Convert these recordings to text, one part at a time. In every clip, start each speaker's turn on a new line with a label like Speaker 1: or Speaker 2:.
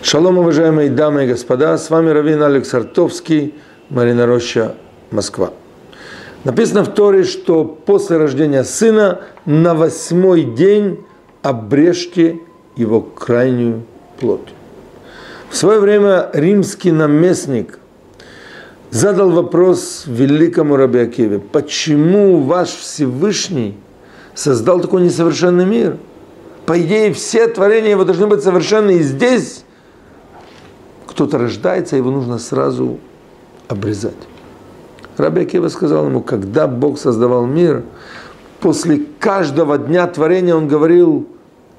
Speaker 1: Шалом, уважаемые дамы и господа, с вами Равин Алекс Артовский, Марина Роща, Москва. Написано в Торе, что после рождения сына на восьмой день обрежьте его крайнюю плоть. В свое время римский наместник задал вопрос великому Раби Акиве, почему ваш Всевышний создал такой несовершенный мир? По идее, все творения его должны быть совершенны, и здесь кто-то рождается, его нужно сразу обрезать. Раби Акива сказал ему, когда Бог создавал мир, после каждого дня творения он говорил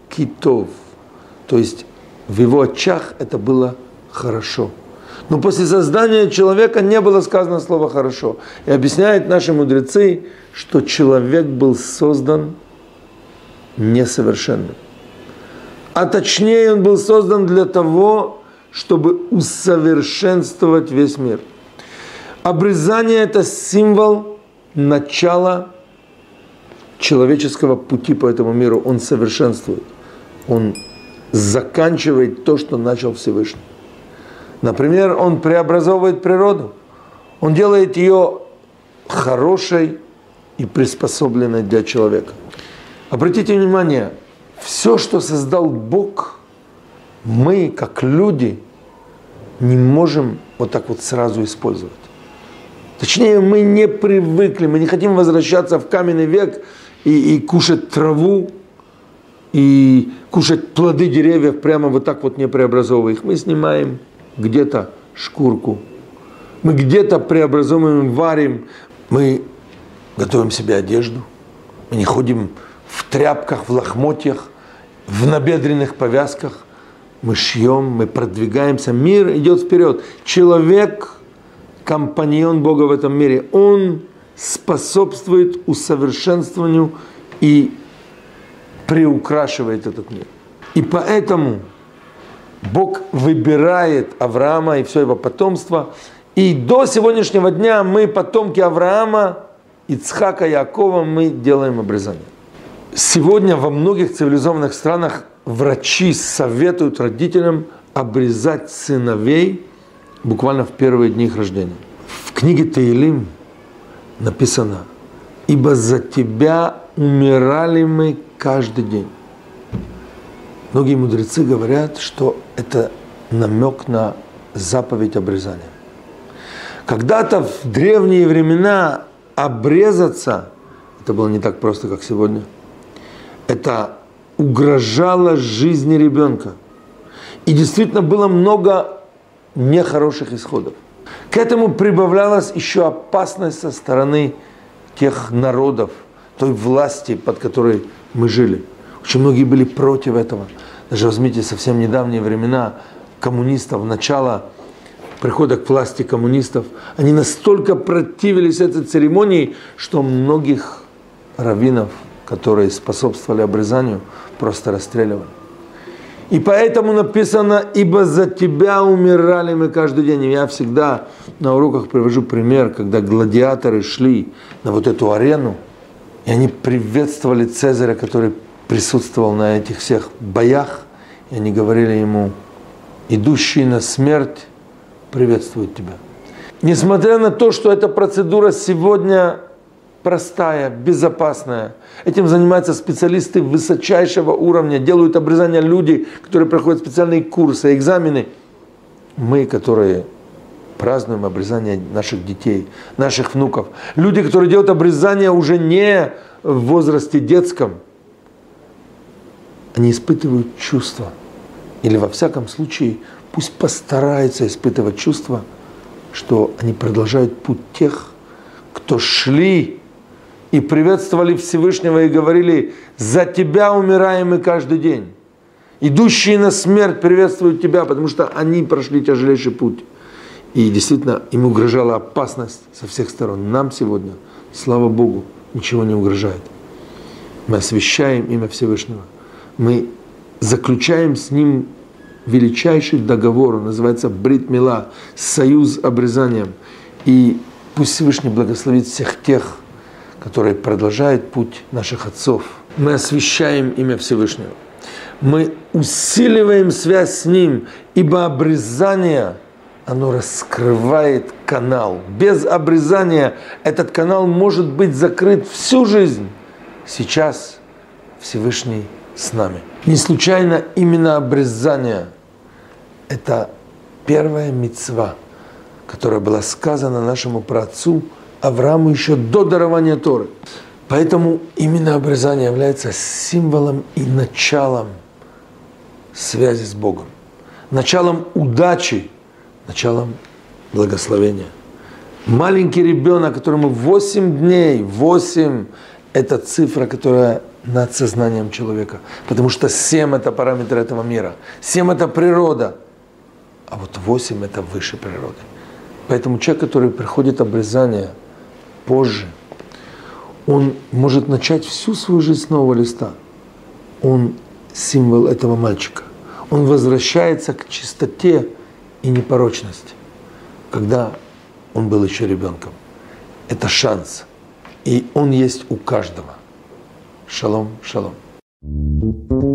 Speaker 1: китов, то есть в его очах это было хорошо. Но после создания человека не было сказано слово «хорошо». И объясняют наши мудрецы, что человек был создан несовершенным. А точнее, он был создан для того, чтобы усовершенствовать весь мир – Обрезание – это символ начала человеческого пути по этому миру. Он совершенствует. Он заканчивает то, что начал Всевышний. Например, он преобразовывает природу. Он делает ее хорошей и приспособленной для человека. Обратите внимание, все, что создал Бог, мы, как люди, не можем вот так вот сразу использовать. Точнее, мы не привыкли, мы не хотим возвращаться в каменный век и, и кушать траву, и кушать плоды деревьев прямо вот так вот не преобразовывая их. Мы снимаем где-то шкурку, мы где-то преобразовываем, варим, мы готовим себе одежду, мы не ходим тряпках, в лохмотьях, в набедренных повязках, мы шьем, мы продвигаемся, мир идет вперед. Человек компаньон Бога в этом мире. Он способствует усовершенствованию и приукрашивает этот мир. И поэтому Бог выбирает Авраама и все его потомство. И до сегодняшнего дня мы, потомки Авраама, Ицхака, Якова, мы делаем обрезание. Сегодня во многих цивилизованных странах врачи советуют родителям обрезать сыновей – буквально в первые дни их рождения. В книге Таилим написано, «Ибо за тебя умирали мы каждый день». Многие мудрецы говорят, что это намек на заповедь обрезания. Когда-то в древние времена обрезаться, это было не так просто, как сегодня, это угрожало жизни ребенка. И действительно было много нехороших исходов. К этому прибавлялась еще опасность со стороны тех народов, той власти, под которой мы жили. Очень многие были против этого. Даже возьмите совсем недавние времена коммунистов, начало прихода к власти коммунистов, они настолько противились этой церемонии, что многих раввинов, которые способствовали обрезанию, просто расстреливали. И поэтому написано, ибо за тебя умирали мы каждый день. Я всегда на уроках привожу пример, когда гладиаторы шли на вот эту арену, и они приветствовали Цезаря, который присутствовал на этих всех боях, и они говорили ему, идущий на смерть приветствует тебя. Несмотря на то, что эта процедура сегодня простая, безопасная. Этим занимаются специалисты высочайшего уровня, делают обрезания люди, которые проходят специальные курсы, экзамены. Мы, которые празднуем обрезание наших детей, наших внуков. Люди, которые делают обрезание уже не в возрасте детском, они испытывают чувства. Или во всяком случае, пусть постараются испытывать чувства, что они продолжают путь тех, кто шли и приветствовали Всевышнего и говорили, за тебя умираем мы каждый день. Идущие на смерть приветствуют тебя, потому что они прошли тяжелейший путь. И действительно, им угрожала опасность со всех сторон. Нам сегодня, слава Богу, ничего не угрожает. Мы освящаем имя Всевышнего. Мы заключаем с ним величайший договор, он называется Брит Мила, союз обрезанием. И пусть Всевышний благословит всех тех, который продолжает путь наших отцов. Мы освящаем имя Всевышнего. Мы усиливаем связь с Ним, ибо обрезание, оно раскрывает канал. Без обрезания этот канал может быть закрыт всю жизнь. Сейчас Всевышний с нами. Не случайно именно обрезание – это первая мецва, которая была сказана нашему праотцу Аврааму еще до дарования Торы. Поэтому именно обрезание является символом и началом связи с Богом, началом удачи, началом благословения. Маленький ребенок, которому 8 дней, 8 – это цифра, которая над сознанием человека. Потому что 7 – это параметр этого мира, 7 – это природа, а вот 8 – это выше природы. Поэтому человек, который приходит обрезание позже – он может начать всю свою жизнь с нового листа. Он символ этого мальчика. Он возвращается к чистоте и непорочности, когда он был еще ребенком. Это шанс. И он есть у каждого. Шалом, шалом. thank you